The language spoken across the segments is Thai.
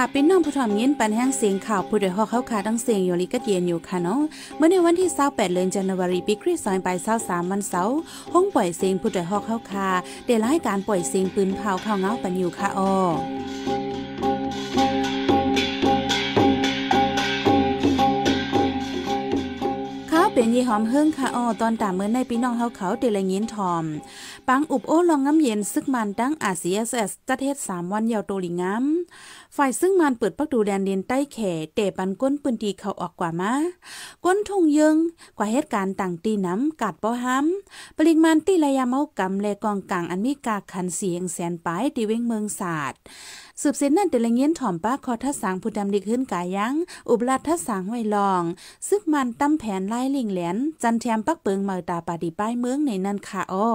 ค่ะเป็นน้องผู้ถ่อมยินปันแห้งเสียงข่าวผู้โดฮอกเข้าขาตั้งเสียงอยู่ลิกเย็นอยู่ค่ะเนาะเมื่อในวันที่28เดือนจันวารีปีคริสต์ศักราช23วันเสาร์ห้องปล่อยเสียงผู้โดฮอกเข้าขาได้รายการปล่อยเสียงปืนเผาข้าวเงาปันอยู่ค่ะอ้อ เป็นยี่หอมเฮิงค่ะอ้อตอนตามเมื่อในพี่น้องเฮาเขาเดลยินทอม ปังอุบโอ้ลองง้ำเย็นซึกมันดังอาซียสเอสจัดเทศสามวันยาวโตลิงามฝ่ายซึ่งมันเปิดปักดูแดนเดียนใต้แข่เตะปันก้นปืนตีเขาออกกว่ามาก้นทงยึงกว่าเหตุการณ์ต่างตีน้ำกัดปอห้ำปริมาณตีระยะเมากำและกองกลางอันมีกาคันเสียงแสนปลายตีเว้งเมืองศาสตร์ สืบเส้นนั่นเตลเงียนถ่อมป้าคอทัศสางผู้ดำดีขึ้นกายัง อุบลัดทัศสางไว้ลอง ซึกมันตั้มแผนไล่ลิงแหลน จันแถมปักเปิงเมาตาปาดีป้ายเมืองในนันค่ะอ้อ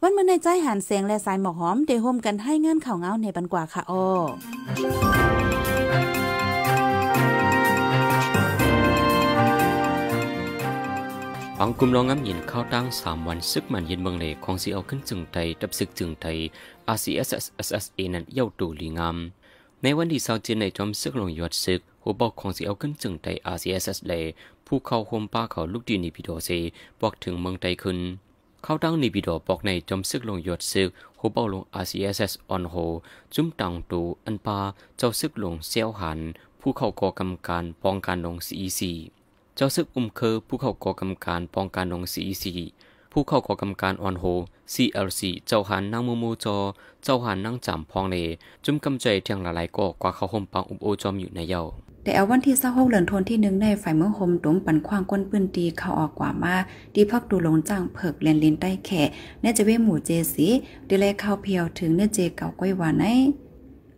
วันเมื่อในใจหันแสงและสายหมอกหอมเดโฮมกันให้งานข่าวเงาในบันกว่าค่ะอ้อ ปังกลุ่มลองงำยินเข้าตั้งสามวันซึกมันยินเมืองเลของสีเอาขึ้นจึงไทยดับซึกจึงไทย RCSSSA นั้นเย้าตูลีงามในวันที่สาวจีนในจอมซึกลงยอดซึกหัวบอกของสีเอาขึ้นจึงไทย RCSS เลผู้เข้าโฮมป้าเขาลูกดีนิพิโดเซบอกถึงเมืองไทยขึ้น เข้าตั้งนิพิโดบอกในจอมซึกลงยอดซึกหัวบอกลง RCSS on h o จุ้มตังตูอันปาเจ้าซึกลงเซียวหัน ผู้เข้าก่อกรรมการป้องกันลง CEC เจ้าซึกอุ้มเคอผู้เข้าก่อกรรมการป้องกันลง CEC ผู้เข้าก่อกรรมการออนโฮ CLC เจ้าหันนางมูมูจอ เจ้าหันนางจำพองเลจุ่มกำใจเทียงหลายๆก็กว่าเขาห่มปังอุบโอจอมอยู่ในเย้าแต่เอาวันที่26เดือนธันที่หนึ่งในฝ่ายเมืองโฮมตุมปันขว้างก้นปืนตีเข้าออกกว่ามาดีพักดูลงจ้างเผิกเลียนลินใต้แข่เน่จะเว่หมู่เจสีเดเลยเข้าเพียวถึงเนื้อเจเก่าก้อยวานไอ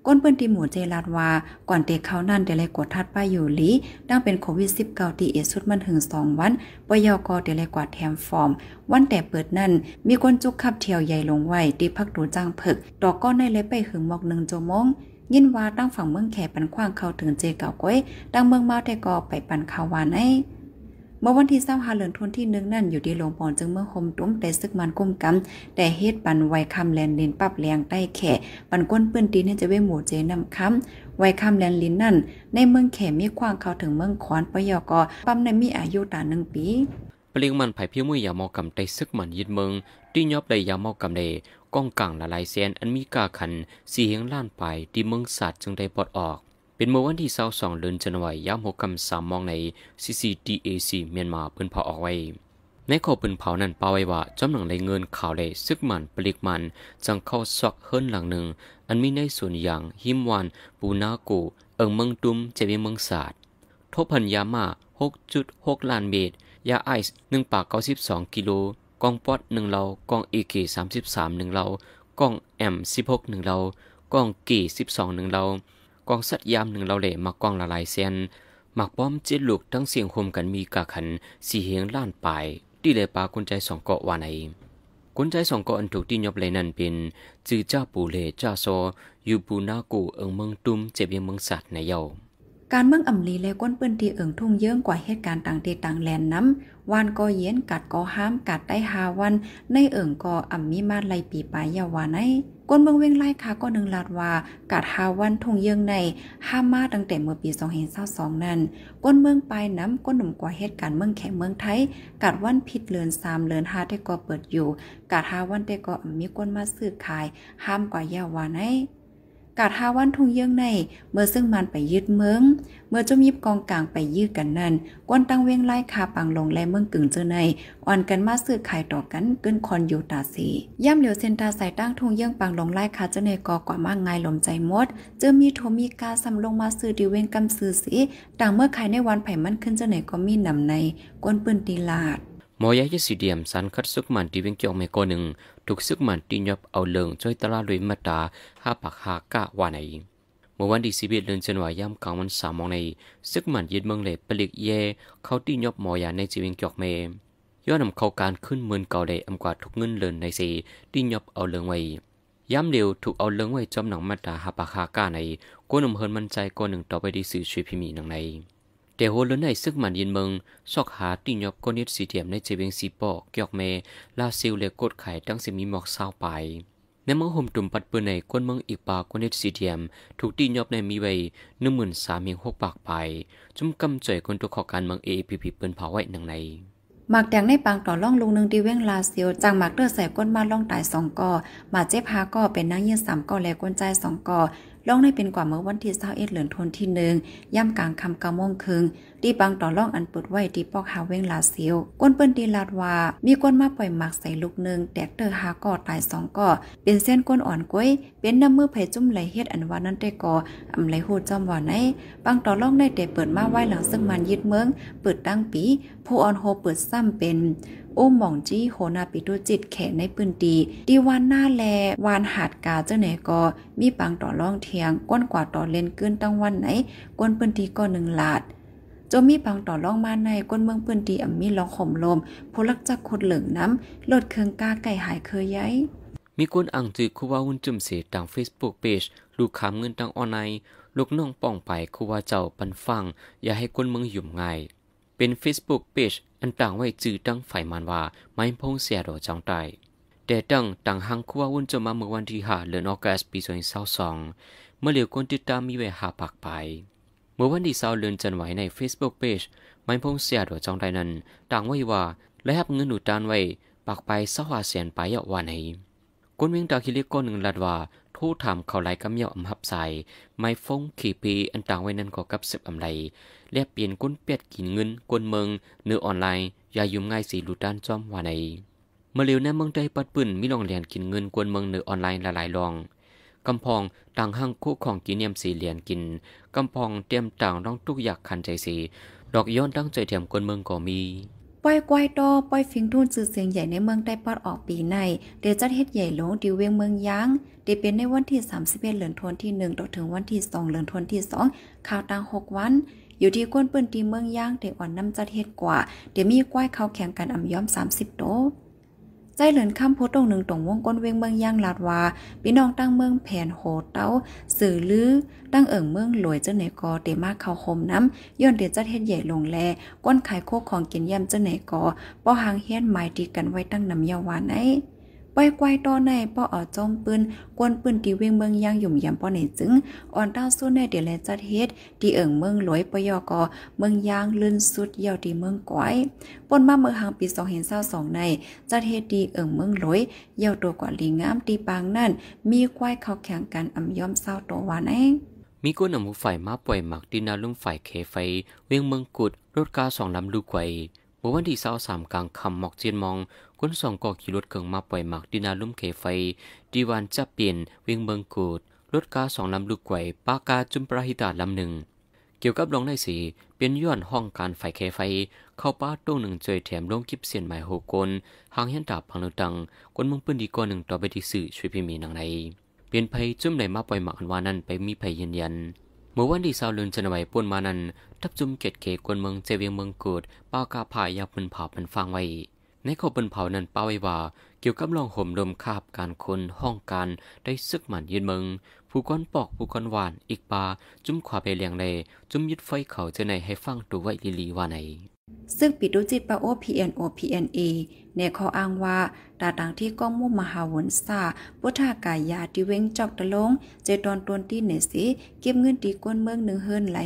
ก้นเปิ้นตีหมู่เจลาดว่าก่อนเตะเขานั่นเดเลยกดทัดป้ายอยู่ลีดังเป็นโควิด19ตีเอสุดมันถึง2วันปยกเดเลยกว่าแถมฟอร์ม วันแต่เปิดนั่น มีคนจุกขับเที่ยวใหญ่ลงไว้ตีพักดูจ้างเผิกดอกก้อนในเลยไปหึงหมอกหนึ่งโจมงยินว่าตั้งฝั่งเมืองแขปันขว้างเข้าถึงเจเก่าก้อยดังเมืองมาแต่ก็ไปปันข่าววานไอ เมื่อวันที่เศร้าหาเหลือนทนที่หนึ่งนั่นอยู่ที่โรงปอนจึงเมื่อคมตุ้มแต่ซึกมันก้มกำแต่เฮ็ดปันไวคำแลนลินปับแรงใต้แข่ปันก้นปื้นตีนี่จะเว้หมู่เจนำคำไวคำแลนลินนั่น ในเมืองแขมีควางเข้าถึงเมืองขอนปยกปั๊มในมีอายุตาหนึ่งปีปลิงมันไผ่พิ้วมือยามอกำไตซึกมันยึดเมืองที่ยอบได้ยามอกำเดก้องกังละลายเซียนอันมีกาขันสีเฮียงล้านไปที่เมืองศาสตร์จึงได้ปลดออก เป็นเมื่อวันที่เศร้าสองเดือนจันวายยามหกคำสามมองใน CCDAC เมียนมาเพิ่นเผาออกไว้ในข้อปืนเผานั้นเป้าไว้ว่าจำหนังในเงินข่าวเลยซึกมันปลิกมัน จังเข้าซอกเฮิรนหลังหนึ่ง อันมีในส่วนอย่างหิมวัน ปูนากู เอิงเมืองตุ้มเจวีเมืองศาสตร์ทบพันยามา6.6 ล้านเมตร ยาไอซ์1ปาก92 กิโล กองปอด1เหลากองเอเก33 1เหลากองแอม16 1เหลากองเก12 1เหลา กองสัตยามหนึ่งเราเหล่มากองละลายเซนหมักป้อมเจ็ดลูกทั้งเสียงคมกันมีกะขันสีเฮียงล้านปลายที่เลยปากุญใจสองเกาะวานในกุญใจสองเกาะอันถูกที่ยบเลยนั่นเป็นจือเจ้าปูเลเจ้าโซอยู่ปูนากูเอิงเมืองตุ้มเจ็บยังเมืองสัตว์ในเยา การเมืองอ่ำลีและก้นปืนที่เอิงทุ่งเยื่องกว่าเหตุการณ์ต่างเตต่างแลนน้ำวานก็เย็นกัดก็ห้ามกัดได้หาวัน ในเอิงก็อ่ำมีมาไลปีปลายยาวาในก้นเมืองเว้งไล่ค่ะก็หนึ่งลาดว่ากัดหาวันทุ่งเยื่องในห้ามมาตั้งแต่เมื่อปี2022นั้นก้นเมืองปลายน้ำก้นหนุ่มกว่าเหตุการณ์เมืองแข่งเมืองไทยกัดวันผิดเลือน3เลือน5ได้ก็เปิดอยู่กัดหาวันได้ก็มีก้นมาซื้อขาย ห้ามกว่ายาวาใน กาดฮาวันทุ่งเยื่องใน เมื่อซึ่งมันไปยึดเมือง เมื่อจมยิบกองกลางไปยืดกันนั่นกวนตั้งเวียงไล่คาปังลงและเมืองกึ่งเจอในอ่อนกันมาซื้อขายต่อกันเกินคอนอยู่ตาสีย่ำเหลียวเซนตาใส่ตั้งทุ่งเยื่องปังลงไล่คาเจอในกอกว่ามากงายลมใจมดเจอมีโทมีกาสำลงมาซื้อดิเวงกำซื้อสีต่างเมื่อขายในวันไผ่มันขึ้นเจอในก็มีนำในกวนปืนตีลาด มอยายสีเดียมสันคัดซึกมันที่เวงเกี่ยวเมโกหนึ่งถูกซึกมันตีนยบเอาเลิงช่วยตลาดลุยมาตาห้าปักหากะวานในเมื่อวันที่สิบเอ็ดเดือนจันวาย่ำกลางวันสามมองในซึกมันยึดเมืองเล็ปลิกเยเข้าตีนยบมอยาในจีเวงเกี่ยวเมย้อนนำเข้าการขึ้นเมือนเก่าได้อำกว่าทุกเงินเลินในสีตีนยบเอาเลิงไว้ย้ำเร็วถูกเอาเลิงไว้จอมหนังมาตาหาปากหากาในก้นนมเฮินมันใจก้นหนึ่งต่อไปดีสื่อช่วยพิมีหนังใน แต่โหล้นในซึกมันยินเมืองซอกหาติยบก้นิดสีเทียมในเจเวงสีปอกเกียกเมลาซิลเลกดไข่ตั้งสิมีหมอกเศร้าไปในเมืองห่มตุ่มปัดปืนในกวนเมืองอีกปากกวนเนตซีเทียม ถูกตียบในมีไว้หนึ่งหมื่นสามเมียงหกปากไป จุ่มกำจ่อยคนตัวขอการเมืองเอพีพีปืนเผาไว้หนังในหมากแดงในปางต่อล่องลุงหนึ่งดีเว้งลาเซียวจากหมากเลือดใส่ก้นมาล่องตายสองก่อมาเจ็บหาก่อเป็นนางเยี่ยสามก่อแลก้นใจสองก่อ ล่องในเป็นกว่าเมื่อวันที่เ้าเอ็ดเหลือนทนที่หนึ่งย่ำกลางคำกะโมงคึงดีบางต่อล่องอันปุดไว้ดีปอกหาเว้งลาเซียวก้นเปิ้นดีลาดว่า มีก้นมาปล่อยหมักใส่ลูกหนึ่งแตกเตอหาก่อตายสองก่อเป็นเส้นก้นอ่อนก้อยเป็นน้ำมือไผ่จุ่มไหลเฮ็ดอันว่านั้นได้ก่ออำไหลหูจอมว่าไหนบางต่อล่องได้แต่เปิดมาไว้หลังซึ่งมันยึดเมืองเปิดตั้งปีผู้ออนโฮเปิดซ้ำเป็น โอ้หม่องจี้โหนาปิตุจิตแขนในปืนตีดีวันหน้าแลวานหาดกาเจ้าไหนก็มีปังต่อร่องเทียงก้นกว่าต่อเลนขึ้นตั้งวันไหนก้นปืนตีก็หนึ่งหลาดจมีปังต่อร่องมาในก้นเมืองปืนตีอ่ำมีลองข่มลมผู้ลักจักขุดเหลืองน้ำลดเครื่องกาไก่หายเคยย้ายมีคนอ่างจือคูว่าหุ่นจุ่มเสียต่าง Facebook Page ลูกขามเงินต่างออนไลน์ลูกน้องป้องไปคูว่าเจ้าปันฟัง อย่าให้คนเมืองหยุ่มง่าย เป็น Facebook Page อันต่างไว้จื้อตั้งฝ่ายมันว่าไม่พงเสียดอจังไตแต่ตั้งต่างหังคัววุ่นจะมาเมื่อวันที่ห้าเดือนออกัสปีสองพันสองเมื่อเหลียวคนติดตามมีไว้หาปากไป เมื่อวันที่เสาเดือนจันไว้ใน Facebook Page ไม่พงเสียดอจังไตนั้น ต่างไว้ว่าและรับเงินหนุตานไว้ปากไปสหาเสียนไปยาวันไหนคนเมียงดาคิเล็กก้อนหนึ่งลัดว่า ทูถามเขาไหลกำเยาอำหับใส่ไม่ฟงขี่ปีอันต่างไว้นั้นก็กับสิบอำไลและเปลี่ยนก้นเป็ดกินเงินก้นเมืองเนื้อออนไลน์ยายุ่มง่ายสีลูด้านจอมว่าในเมื่อเร็วในเมืองได้ปัดปืนมีลองเรียนกินเงินกวนเมืองเนื้อออนไลน์หลายลองกำพองต่างห้างคู่ของกินเนียมสีเหรียญกินกำพองเตรียมต่างต้องทุกอยากคันใจสีดอกย้อนตั้งใจเทียมกวนเมืองก็มี ปอยกวายตอปอยฟิงทุ่นซื้อเสียงใหญ่ในเมืองได้ปอดออกปีในเดือจัดเฮ็ดใหญ่หลงดิเวียงเมืองยางเดเป็นในวันที่31เหลือนทวนที่1ต่อถึงวันที่2เหลือนทวนที่2ข่าวต่าง6วัน อยู่ที่ก้นปืนตีเมืองย่างเดอ่อนน้ำจัดเฮ็ดกว่า เดี๋ยวมีก้อยเขาแข่งกันอ่ำย้อม 30 โต ใจเหลือนข้ามโพตรงหนึ่งตรงวงก้นเวงเมืองย่างลาดว่าพี่น้องตั้งเมืองแผ่นโหเต้าสื่อลือตั้งเอิ่งเมืองหลวยเจ้าไหนกอเตมาเข้าคมน้ำย้อนเดียจัดเฮ็ดใหญ่ลงแลก้นขายโคกของกินย่ำเจ้าไหนกอป้อหางเฮียนหมายดีกันไว้ตั้งนำยาวานไอ ปอยกวยตอในป้ออจอมปืนกวนปืนตีเวงเมืองย่างหยุ่มยำป้อในจึงอ่อนเต้าสู้ในเดี๋ยวแลจัดเฮ็ดดีเอิงเมืองลวยปยอกอเมืองย่างลื่นสุดยาวดีเมืองกวายปนมาเมืองหางปี2เห็นเศร้าสองในจัดเฮ็ดดีเอิงเมืองลวยยาวตัวกว่าลีงามตีปางนั่นมีควายเขาแข่งกันอำย่อมเศร้าตัววานเองมีก้นอำมุฝ่ายมาป่วยหมักดินาลุ่มฝ่ายเคไฟ เวียงเมืองกุดรถกาสองลำลูกไกวเมื่อวันที่เศร้าสามกลางคำหมอกเจียนมอง คนสองก่อขี่รถเกิงมาปล่อยหมักดินาลุ่มเขไฟดีวันจะเปลี่ยนเวียงเมืองกูดรถกาสองลำลูกไกวปากาจุมประหิตาลำหนึ่ง เกี่ยวกับลองได้สีเป็นย้อนห้องการไฟเคไฟ เข้าป้าตรงหนึ่งเจยแถมลงกิบเสียนหมายโหกลหางเห็นดาบพังนึตังคนมึงปืนดีกว่าหนึ่งต่อไปที่สื่อช่วยพิมีนังในเปลี่ยนภัยจุ่มไหนมาปล่อยหมักอันวานั้นไปมีภัยยืนยันเมื่อวันที่สาวเลือนจันไว้ป่วนมานั้นทับจุ่มเกตเกกวนเมืองเจเวียงเมืองกูดป้ากาผายาปืนเผาเป็นฟังไว้ ในข้อเป็นเผานั้นป้าไว้ว่า เกี่ยวกับลองห่มลมคาบการคนห้องการได้ซึกหมันยืนเมืองผู้ก้อนปอกผู้ก้อนหวานอีกปลาจุ้มขวาไปเลียงเลจุ้มยึดไฟเขาจะในให้ฟังตัวไว้ลีลีว่าไหนซึ่งปิดุจิตปาโอ PNO PNA ในข้ออ้างว่าตาต่างที่ก้องมุ่มมหาวนซาพุทธากายาที่เว้งจอกตะลง เจตอนตวนที่เนสิเก็บเงินตีก้นเมืองหนึ่งเฮิรนไหล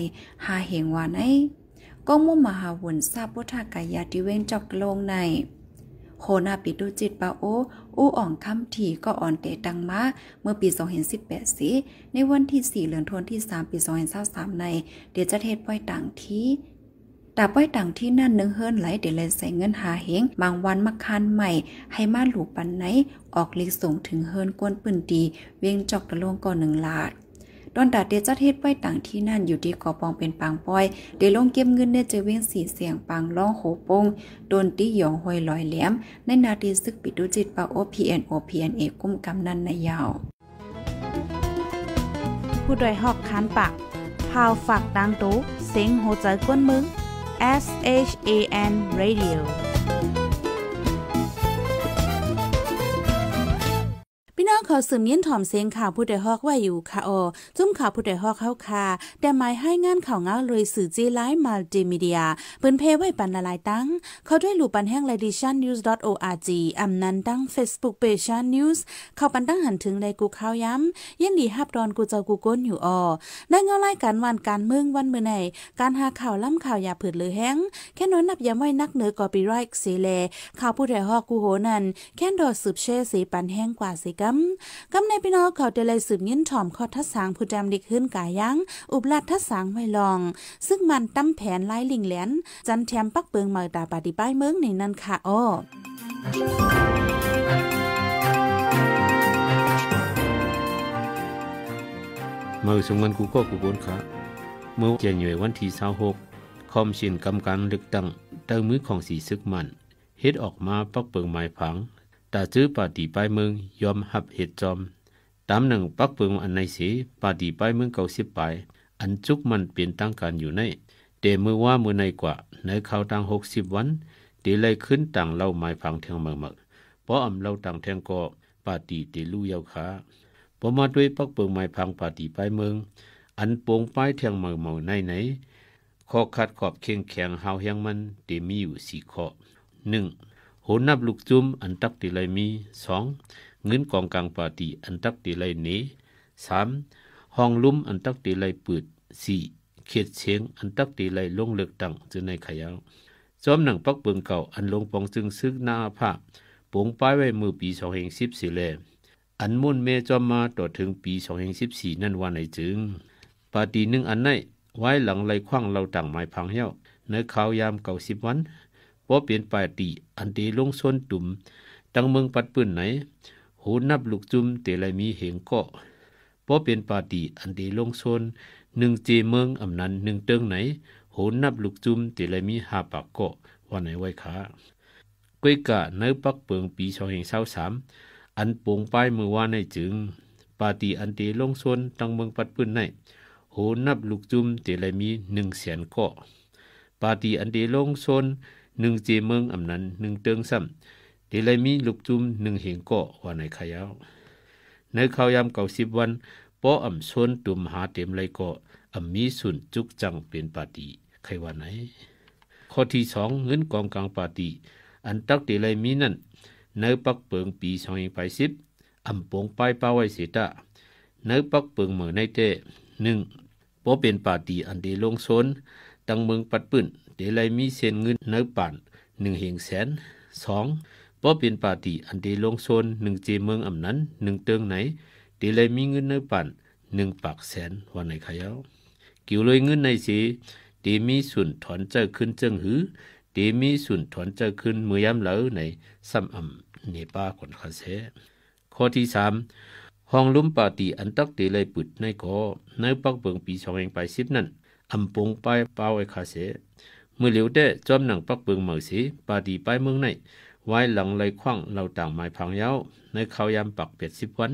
หาเหงวานไอก้องมุ่มมหาวนซาพุทธากายาที่เว้งจอกตะลงใน โคนาปิดูจิตปาโออู้อ่องคำถี่ก็อ่อนเตตังมาเมื่อปี 2018สีในวันที่ 4เดือนธันวาคมที่ 3 ปี 2023ใน เดี๋ยวจะเทศปล่อยต่างที่ตาป้อยต่างที่นั่นนึงเฮิรนไหลเดี๋ยวเลยใส่เงินหาเหงบางวันมาคานใหม่ ให้มาหลูปันไหน ออกลิกส่งถึงเฮิรนกวนปืนดี เวียงจอกตะลงก่อนหนึ่งลาด ดอนดาเดจัดเฮ็ดไว้ต่างที่นั่นอยู่ที่กอปองเป็นปางป้อยเดลงเก็บเงินเนี่ยจะเว้งสีเสียงปางร้องโหปงโดนตีหยองหอยลอยแหลม ในนาทีซึกปิดุจิตปาโอพีเอ็นโอพีเอ็นเอกุ้มกำนันในยาว ผู้ดยหอกคานปากพาวฝากดังตู้เซ็งโหใจกวนมึง S H A N Radio องเขาสืบยินถ่อมเสียงข่าวผู้ใดฮอกไว้อยู่ค่ะออจุ้มข่าวผู้ใดฮอกเข้าค่ะแต่หมายให้งานข่าวเงาเลยสื่อจีไลฟ์มัลติมีเดียเปิ้นเพไว้ปันละลายตั้ง เขาด้วยหลู่ปันแห้ง ladition news org อำนันตั้ง Facebook page news เขาปันตั้งหันถึงเลยกูข่าวย้ำยังดีฮับดอนกูเจ้ากูก้นอยู่ออได้เงาไล่การวันการเมืองวันเมื่อไหนการหาข่าวล่ำข่าวอย่าผืดเลยแห้งแค่น้อยนับย้ำไว้นักเหนือกอปีไรค์เสเลข่าวผู้ใดฮอกกูโหนันแค่ดอสืบเชสีปันแห้งกว่าสิกัมกำในพี่น้องเขาเดลัยสืบยินถ่อมข้อทัศสางผู้จำดิกขึ้นกายัง อุบลัดทัศสางไว้ลอง ซึ่งมันตั้มแผนไล่ลิงแหลน จันแถมปักเปิงมาตาปฏิป้ายเมืองในนั้นค่ะอ้อมือสมันกูก็กูบนขาเมื่อเจนอยู่วันที่26คอมชินกำการเลือกตั้งเติมมือของสีซึกมันเฮ็ดออกมาปักเปิงหมายผัง ตาจื้อปาตีป้ายเมืองยอมหับเหตุจอม ตามหนังปักเปิงอันในสีปาตีป้ายเมืองเก่าสิบปลาอันจุกมันเปลี่ยนตั้งการอยู่ในเดมือว่ามือในกว่าในเขาตั้งหกสิบวันตีเลยขึ้นต่างเล่าหมายผังเทียงเมืองเมืองเพราะอำเล่าต่างแทงก็ปาตีตีลู่ยาวขาพอมาด้วยปักเปิงหมายผังปาตีป้ายเมือง อันโป่งป้ายเทียงเมืองเมืองในไหนข้อขัดขอบเคียงแข็งหาเฮียงมันเดมีอยู่สี่ข้อหนึ่ง หนับลูกจุ้มอันตักติไลมีสองเงินกองกลางปาตีอันตักติไลเนสามห้องลุ่มอันตักติไลปืดสี่เขตเชียงอันตักติไลลงเลือกตั้งจึงในขยาวจอมหนังปักเบิงเก่าอันลงปองจึงซึกหน้าภาพปงป้ายไว้มือปีสองแห่งสิบสี่แลอันมุ่นเมจอมมาต่อถึงปีสองแห่งสิบสี่นั่นวันไหนจึงปาตีหนึ่งอันไหนไว้หลังไลคว้างเราต่างหมายพังเหี้ยวในข่าวยามเก่าสิบวัน พอเปลี่ยนปาตีอันเดลงส้นตุ่มตังเมืองปัดปืนไหนโหนับลูกจุ่มเตลัยมีเหงก็พอเปลี่ยนปาตีอันเดลงส้นหนึ่งเจเมืองอำนันหนึ่งเติงไหนโหนับลูกจุ่มเตลัยมีหาปากก็วันไหนไว้ขาก้วยกะในปักเปิงปีสองแห่งเศร้าสามอันปงป้ายมือว่าในจึงปาตีอันเดลงส้นตังเมืองปัดปืนไหนโหนับลูกจุ่มเตลัยมีหนึ่งแสนก็ปาตีอันเดลงส้น หนึ่งเจเมืองอำนั้นหนึ่งเติงซ้ำเดลัยมีลูกจุมหนึ่งเหงก็ว่าในขยาวในเขายามเก่าสิบวันป้ออ่ำชนตุมหาเต็มเลยก็อ่ำมีสุนจุกจังเป็นปาตีใครว่าไหนข้อที่สองเงินกองกลางปาตีอันตักเดลัยมีนั่นในปักเปิงปีสองไปสิบอ่ำปงไปป้าไว้เสียตาในปักเปิงเหมือในเตหนึ่งป้อเป็นปาตีอันเดลงโซนตังเมืองปัดปื้น เดลัยมีเส้นเงินเนื้อป่านหนึ่งเหงแสนสองป้อเป็นปาตีอันเดลงโซนหนึ่งเจเมืองอำนั้นหนึ่งเติงไหนเดลัยมีเงินเนื้อป่านหนึ่งปากแสนวันไหนขยาวกิ่วเลยเงินในสีเดมีส่วนถอนเจ้าขึ้นเจิงหือเดมีส่วนถอนเจ้าขึ้นมือยำเหลาในซ้ำอ่ำเนป้าคนคาเซข้อที่สามห้องลุ่มปาตีอันตักเดลัยปุดในกอในปักเบิงปีสองเองไปสิบนั่นอ่ำปงไปเป้าไว้คาเส มือเหลียวได้จอมหนังปักเบิงเหมือสีปาดีไปเมืองในไว้หลังไหลคว้างเราต่างหมายพังเย้าในเขายามปักเป็ดสิบวัน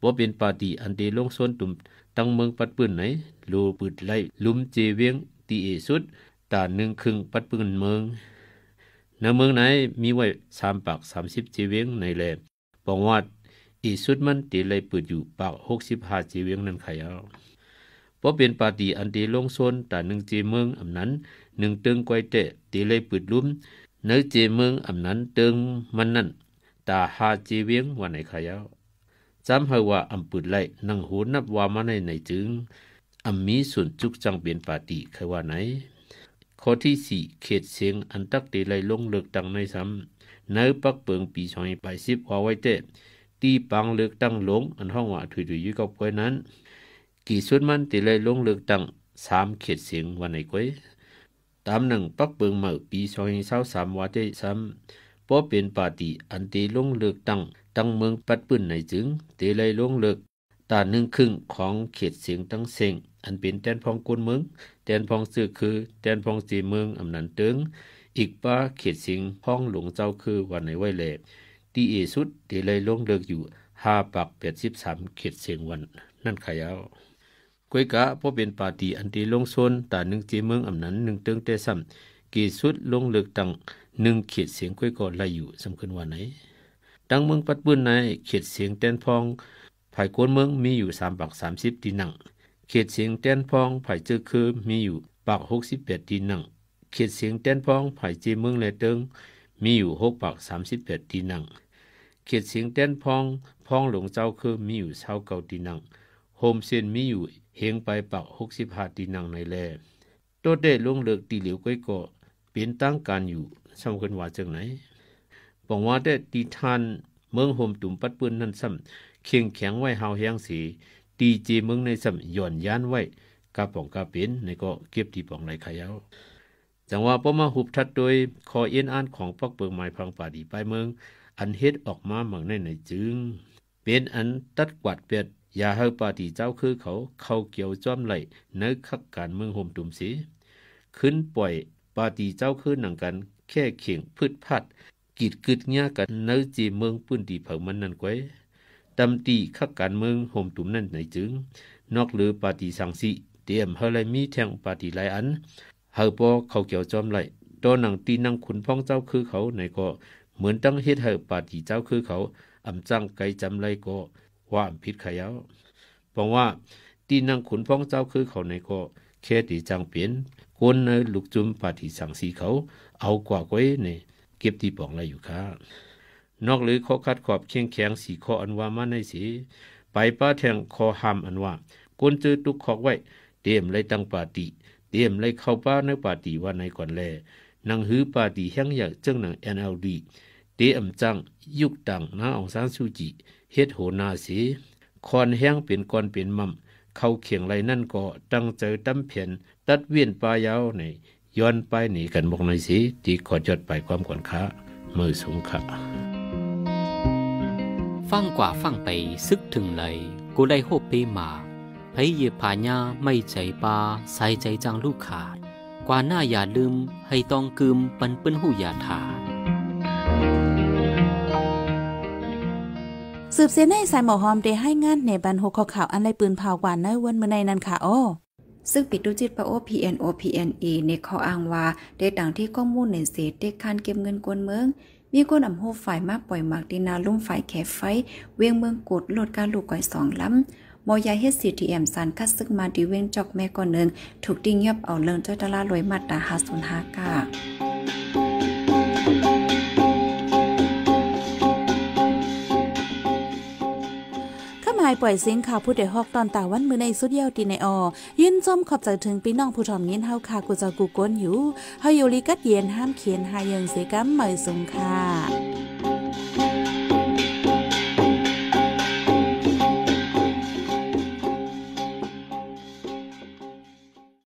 บ่เป็นปาดีอันเดลงโซนตุ่มตั้งเมืองปัดปืนไหนลูปืดไล่ลุมเจเวียงตีเอสุดตาหนึ่งครึ่งปัดปืนเมืองในเมืองไหนมีไว้สามปากสามสิบเจเวียงในแหลมปองวัดอีสุดมันตีไล่ปืดอยู่ปากหกสิบห้าเจเวียงนั่นขยาวพอเป็นปาตีอันเดลงโซนตาหนึ่งเจเมืองอำนั้น หนึ่งตึงกวยเตะตีเลยปืดลุ่มเนื้อเจเมืองอำนั้นตึงมันนั่นตาหาเจเวียงวันไหนขยาวจำให้ว่าอำปืดไล่นั่งหูนับว่ามาในในจึงอำมีส่วนจุกจังเปลี่ยนปาตีเคยว่าไหน ข้อที่สี่เขตเสียงอันตักตีไลลงเลือกตั้งในซ้ำในปักเปิงปีสองไปสิบว่าไว้เตะตีปังเลือกตั้งลงอันห้องว่าถุยถุยยู่กับกวยนั้น กี่ส่วนมันตีไลลงเลือกตั้งสามเขตเสียงวันไหนกวย ตามหนังปักเบิงเมื่อปีสองเศร้าสามว่าได้ซ้ำเพราะเป็นปาติอันเตลงเลือกตั้งตั้งเมืองปัดปืนในจึงเตเลยลงเลือกตาหนึ่งครึ่งของเขตเสียงตั้งเสียงอันเป็นแดนพองกุนเมืองแดนพองซื้อคือแดนพองจีเมืองอำนันเติงอีกป้าเขตเสียงพ้องหลวงเจ้าคือวันในไว้แหลตีเอสุดเตเลยลงเลือกอยู่ห้าปักแปดสิบสามเขตเสียงวันนั่นขยาว กวยกะพอเป็นปาตีอันตีลงโซนตาหนึ่งจีเมืองอำนั้นหนึ่งเติงเตซ้ำกีสุดลงเลือกตั้งหนึ่งเขีดเสียงกวยก่อไลอยู่สำคัญว่าไหนดังเมืองปัดปื้นในเขตเสียงแตนพองภายกวนเมืองมีอยู่3ปัก30ที่นั่งเขตเสียงแตนพองภายเจอคือมีอยู่ปัก68ที่นั่งเขตเสียงแตนพองภายเจเมืองและเติงมีอยู่6ปัก38ที่นั่งเขตเสียงแตนพองพองหลงเจ้าคือมีอยู่29ที่นั่ง โฮมเซนมีอยู่เฮงไปปัก65ที่นั่งในแลโตได้ลงเลิกตีเหลียวก้อยก็เป็นตั้งการอยู่สำคัญว่าจังไหนบอกว่าได้ตีทานเมืองโฮมตุ่มปัดปืนนั่นซ้ำเคียงแข็งไว้เฮาแห้งสีตีเจเมืองในซ้ำย่อนยานไว้กาป่องกาเป็นในก็เก็บที่ป่องไหลขายาวจังว่าปมาหุบทัดโดยคอเอ็นอ่านของปักเปิงไม้พังป่าดีไปเมือง อันเฮ็ดออกมาเมืองในในจึง เป็นอันตัดกวาดเปียด อย่าให้ปาตีเจ้าคือเขาเข้าเกี่ยวจ้อมไหลในคักการเมืองโฮมตุ่มสีขึ้นปล่อยปาตีเจ้าคือหนังกัน แค่เข่งพืชพัดกีดกึดเงียกันเนื้อจีเมืองปื้นตีเผามันนั่นไว้ตำตีขักการเมืองห่มตุ่มนั่นไหนจึง นอกหรือปาตีสังสีเตรียมเฮลัยมีแทงปาตีหลายอันเฮาปอเขาเกี่ยวจอมไหลตัวหนังตีนังขุนพ้องเจ้าคือเขาในก็เหมือนตั้งเฮ็ดเฮปาตีเจ้าคือเขาอำจังไกจำไรก็ ว่าผิดขยาวบอกว่าตีนังขุนพ้องเจ้าคือเขาในก็แค่ตีจังเปลี่ยนคนในลูกจุมปาตีสังสีเขา เอากว่าไว้ในเก็บที่ปองไรอยู่ค่ะนอกหรือข้อคัดขอบเคียงแข็งสีข้ออันว่ามาในสีไปป้าแทงคอหามอันว่าก้นเจอตุกขอกไว้ เตรียมไรตั้งปาติเตรียมไรเข้าป้าในปาติว่าในก่อนแลนังหือปาติแห้งอยากเจ้งหนัง NLD เตอำจังยุกตังน้าองซานซูจิ เฮ็ดโหนาสีคอนแห้งเป็นก้อนเป็นมั่มเข้าเขียงไรนั่นก็ตั้งใจตั้มเพียนตัดเวียนปลายาวในย้อนไปหนีกันบอกในสีที่ขอจดไปความก่อนค้ามือสูงค่ะฟังกว่าฟังไปซึกถึงเลยกูได้โฮเปมาพยเยผาญาไม่ใจปาใส่ใจจังลูกขาด กว่าหน้าอย่าลืมให้ต้องกึมปันเปิ้นหูอย่าถา สืบเสียในสายหมอหอมได้ให้งานในบันหกข่าวอันไรปืนเผากว่าในวันเมื่อในนั้นค่ะโอ้ซึ่งปิดดูจิตปะโอ PNO PNE ในข้ออ้างว่าได้ต่างที่ข้อมูลในเศษเด็กคันเก็บเงินกวนเมือง มีคนอำโหฝ่ายมากปล่อยมากดินาลุ่มฝ่ายแขไฟ เวียงเมืองกดลดการลูกก่อยสองล้ำมอยาเฮ็ด CTM สารคัดซึกมาดีเวงจอกแม่ก่อนหนึ่งถูกดิ้งยับเอาเลิงจ้อยตลาลอยมาตาหาศูนย์หากาายปล่อยเสียงข่าวผู้ใดฮอกตอนตาวันมือในสุดเยวตีในออยินจมขอบใจถึงพี่น้องผู้ถ่อมเงินเฮาค่ะกูจะกูก้นอยู่เฮาอยู่ลีกัดเย็นห้ามเขียนหายังเสกัมเหมยสงค่ะ